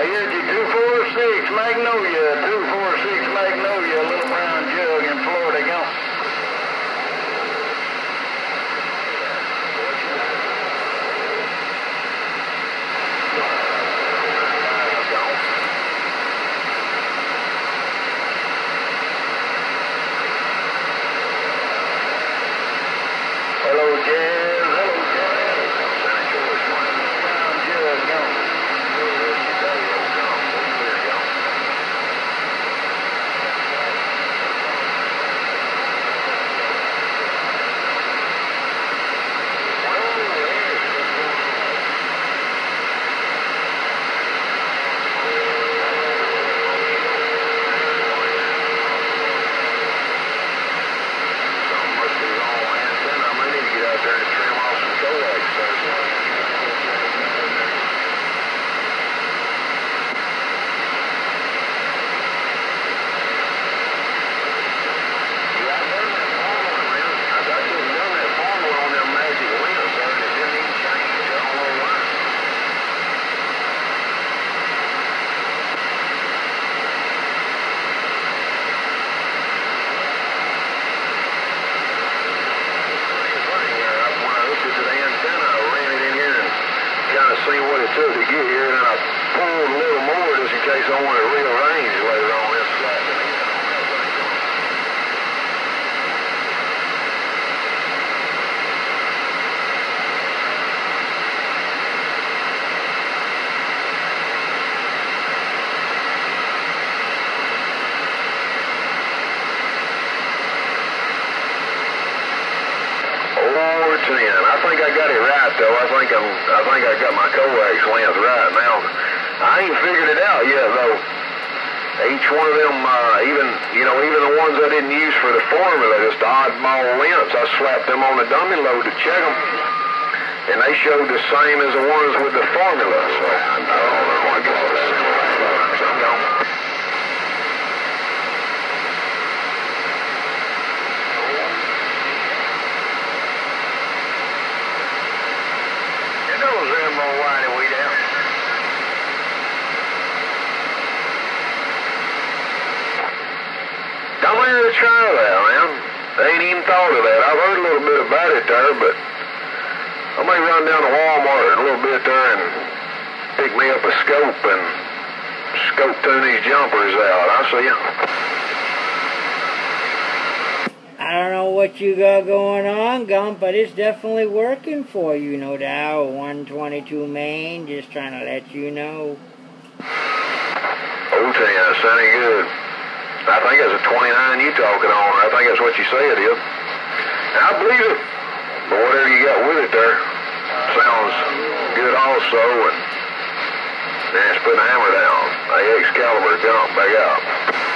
246 Magnolia, 246 Magnolia, Little Brown Jug in Florida. Go. Hello, Jazz. Hello, Jazz. Brown Jug. Go. See what it to get here, and I pulled a little more just in case I wanted to rearrange later on. It's slapping in on that thing. I think I got it right though. I think I'm. I think I got my coax length right now. I ain't figured it out yet though. Each one of them, uh, even you know, even the ones I didn't use for the formula, just oddball lengths. I slapped them on the dummy load to check them, and they showed the same as the ones with the formula. So I don't know. I guess it's similar. I'm going. Get those them more whitey we down. Here to try that, man. I ain't even thought of that. I've heard a little bit about it there, but I may run down to Walmart a little bit there and pick me up a scope and scope tune these jumpers out. I'll see you. I don't know what you got going on, Gump, but it's definitely working for you, no doubt. 122 Maine, just trying to let you know. Ten, that's sounding good. I think that's a 29 you talking on. I think that's what you say it is. I believe it. But whatever you got with it there sounds good also. And then it's putting the hammer down. A Excalibur jump back out.